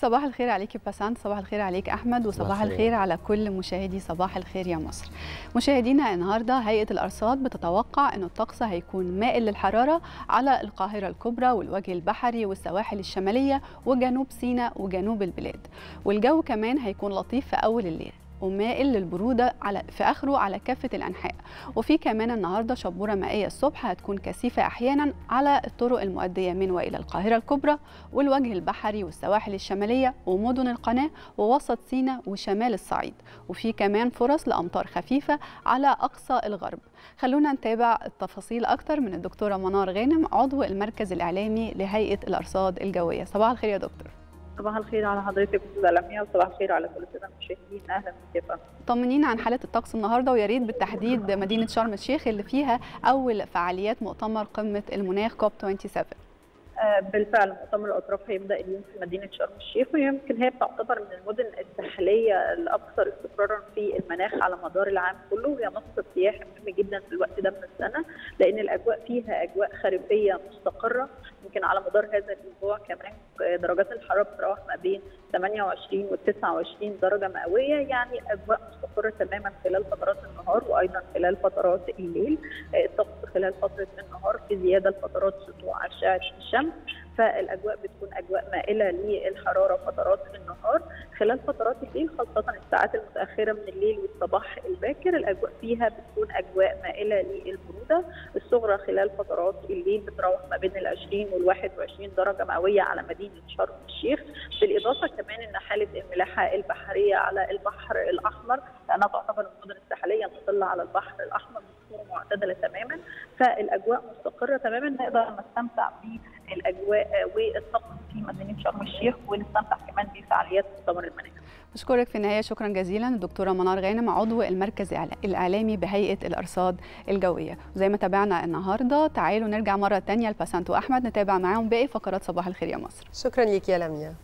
صباح الخير عليك باسانت صباح الخير عليك أحمد وصباح الخير. الخير على كل مشاهدي صباح الخير يا مصر. مشاهدينا النهارده هيئة الأرصاد بتتوقع إن الطقس هيكون مائل للحرارة على القاهرة الكبرى والوجه البحري والسواحل الشمالية وجنوب سيناء وجنوب البلاد. والجو كمان هيكون لطيف في أول الليل. ومائل للبرودة على في آخره على كافة الأنحاء. وفي كمان النهارده شبورة مائية الصبح هتكون كثيفة أحيانا على الطرق المؤدية من وإلى القاهرة الكبرى والوجه البحري والسواحل الشمالية ومدن القناة ووسط سيناء وشمال الصعيد. وفي كمان فرص لأمطار خفيفة على أقصى الغرب. خلونا نتابع التفاصيل أكتر من الدكتورة منار غانم عضو المركز الإعلامي لهيئة الأرصاد الجوية. صباح الخير يا دكتور. صباح الخير على حضرتك أستاذة لميا وصباح الخير على كل السادة المشاهدين. أهلا بك طمنينا عن حالة الطقس النهارده ويا ريت بالتحديد مدينة شرم الشيخ اللي فيها أول فعاليات مؤتمر قمة المناخ كوب 27 آه، بالفعل مؤتمر الأطراف هيبدأ اليوم في مدينة شرم الشيخ ويمكن هي بتعتبر من المدن الساحلية الأكثر استقرارا في المناخ على مدار العام كله وهي مقصد سياحي مهم جدا في الوقت ده من السنة لأن الأجواء فيها أجواء خريفيه مستقرة. يمكن على مدار هذا الأسبوع كمان درجات الحرارة بتتراوح ما بين 28 و 29 درجة مئوية يعني أجواء مستقرة تماما خلال فترات النهار وأيضا خلال فترات الليل. الطقس خلال فترة النهار في زيادة لفترات سطوع اشعه الشمس فالأجواء بتكون أجواء مائلة للحرارة فترات النهار. خلال فترات الليل خاصة الساعات المتأخرة من الليل والصباح الباكر الأجواء فيها بتكون أجواء مائلة للبرودة. الصغرى خلال فترات الليل بتروح ما بين ال 20 وال 21 درجة مئوية على مدينة شرم الشيخ. بالإضافة كمان إن حالة الملاحه البحرية على البحر الأحمر لأنها تعتبر المدن الساحلية المطلة على البحر الأحمر بتكون معتدلة تماما. فالأجواء مستقرة تماما نقدر نستمتع بالأجواء والطقس في مدينة شرم الشيخ ونستمتع كمان بفعاليات مؤتمر المناخ. بشكرك في النهاية. شكرا جزيلا. الدكتوره منار غانم عضو المركز الإعلامي بهيئة الأرصاد الجوية. وزي ما تابعنا النهارده تعالوا نرجع مرة ثانية لباسانتو أحمد نتابع معاهم باقي فقرات صباح الخير يا مصر. شكرا ليك يا لميا.